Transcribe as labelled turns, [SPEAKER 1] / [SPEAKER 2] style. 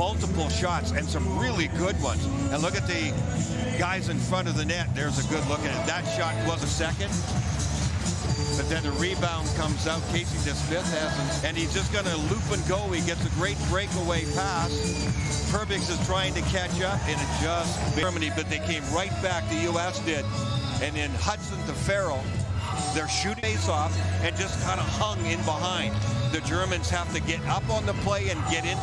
[SPEAKER 1] multiple shots and some really good ones. And look at the guys in front of the net. There's a good look at it. That shot was a second. But then the rebound comes out. Casey DeSmith has him, And he's just going to loop and go. He gets a great breakaway pass. Perbix is trying to catch up, and it just Germany, but they came right back. The U.S. did. And then Hutson to Farrell. They're shooting face off and just kind of hung in behind. The Germans have to get up on the play and get in.